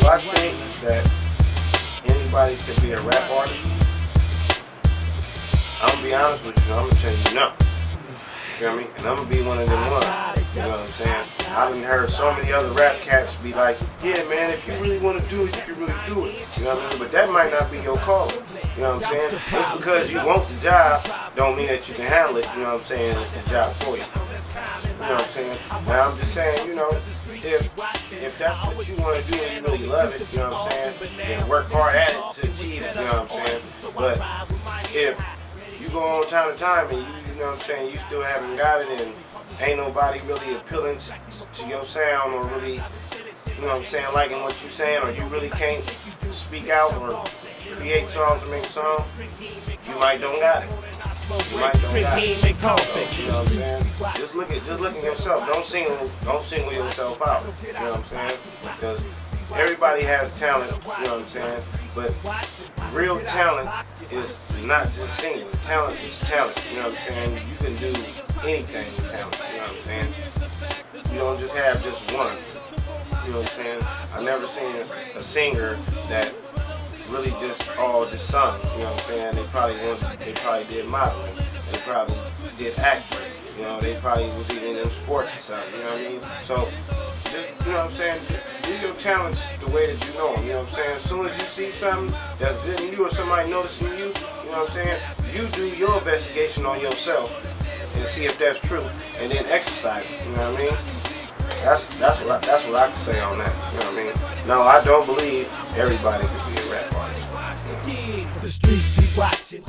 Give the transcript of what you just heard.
do I think that anybody can be a rap artist? I'm gonna be honest with you. I'm gonna tell you no. You feel me? And I'm gonna be one of them ones. You know what I'm saying? I done heard so many other rap cats be like, yeah, man, if you really want to do it, you can really do it. You know what I mean? But that might not be your calling. You know what I'm saying? Just because you want the job, don't mean that you can handle it. You know what I'm saying? It's a job for you. You know what I'm saying? Now I'm just saying, you know, if if that's what you want to do and you really love it, you know what I'm saying, then work hard at it to achieve it, you know what I'm saying? But if you go on time to time and you, you know what I'm saying, you still haven't got it and ain't nobody really appealing to, to your sound or really, you know what I'm saying, liking what you're saying or you really can't speak out or create songs or make songs, you might don't got it. You might don't got it. You know what I'm saying? Just look at just look at yourself. Don't single don't single yourself out. You know what I'm saying? Because everybody has talent, you know what I'm saying? But real talent is not just singing. Talent is talent, you know what I'm saying? You can do anything with talent, you know what I'm saying? You don't just have just one. You know what I'm saying? I've never seen a singer that really just all just sung. You know what I'm saying? They probably they probably did modeling. They probably did acting. You know, they probably was even in sports or something. You know what I mean? So just you know what I'm saying? Do your talents the way that you know them. You know what I'm saying? As soon as you see something that's good in you or somebody noticing you, you know what I'm saying? You do your investigation on yourself and see if that's true, and then exercise. It, you know what I mean? That's that's what I, that's what I can say on that. You know what I mean? No, I don't believe everybody can be a rap artist. The streets keep watching.